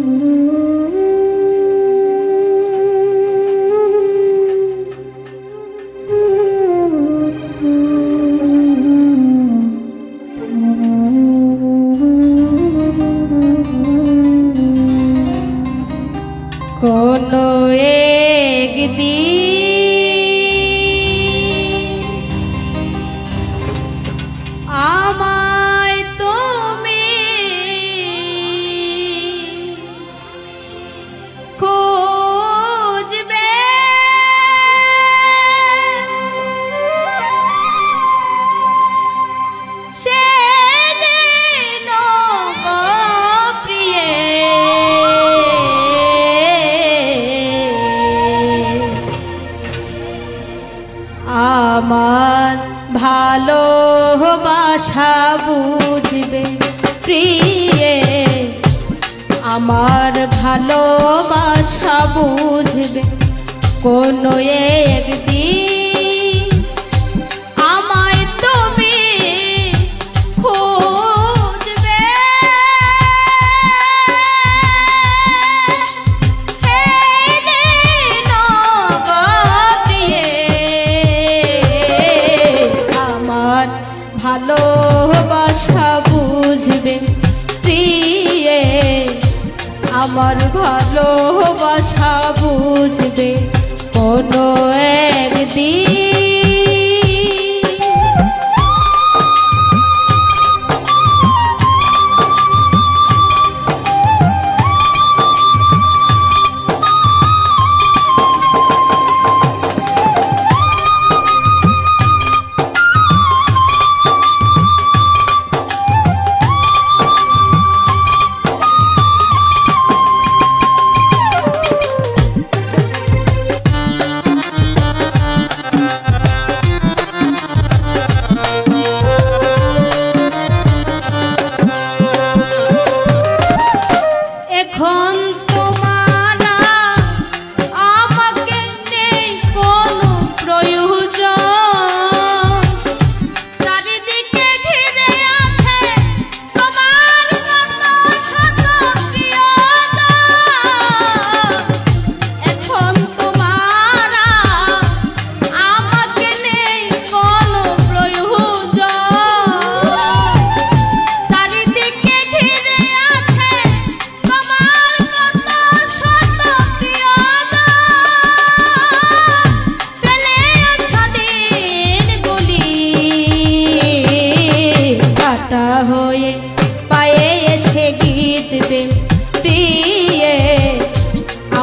কোনো ভালোবাসা বুঝবে প্রিয়ে। আমার ভালোবাসা বুঝবে কোনো একদিন আমার ভালোবাসা বুঝবে কোনো একদিন।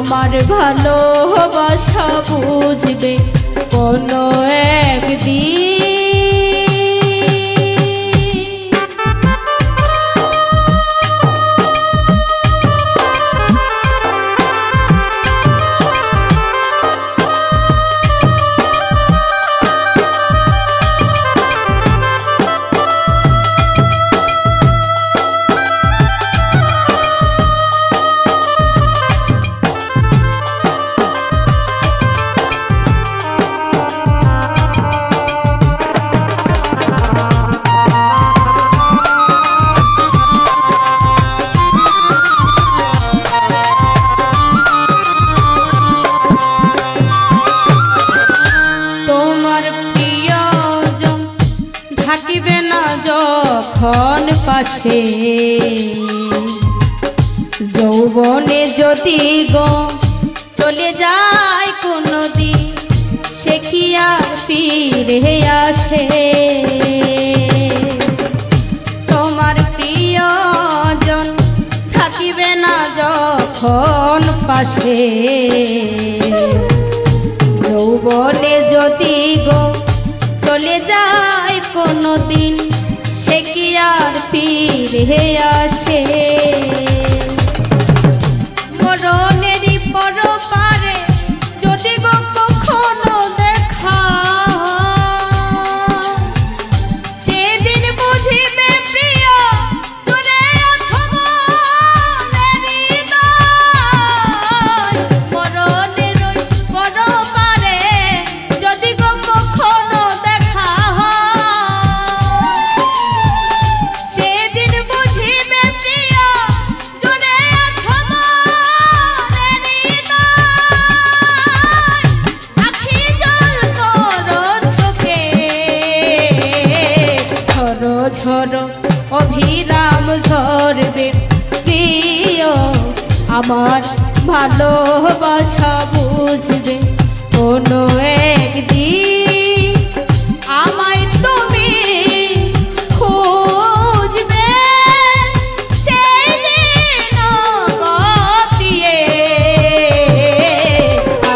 আমার ভালোবাসা বুঝবে কোনো একদিন। যখন পাশে। যৌবনে যদি গো চলে যায় কোনো দিন, সে কি আর ফিরে আসে? তোমার প্রিয়জন থাকিবে না যখন পাশে। যৌবনে যদি গো চলে যায় কোনো দিন সে কি আর ফিরে আসে আমার ভালোবাসা বুঝবে কোনো একদিন। আমায় তুমি খুঁজবে সেই দিন গপিয়ে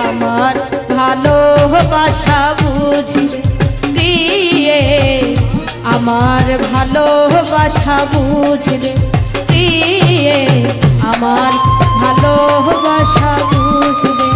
আমার ভালোবাসা বুঝবে প্রিয়ে। আমার ভালোবাসা বুঝবে প্রিয়ে। আমার ভালোবাসা বুঝবে।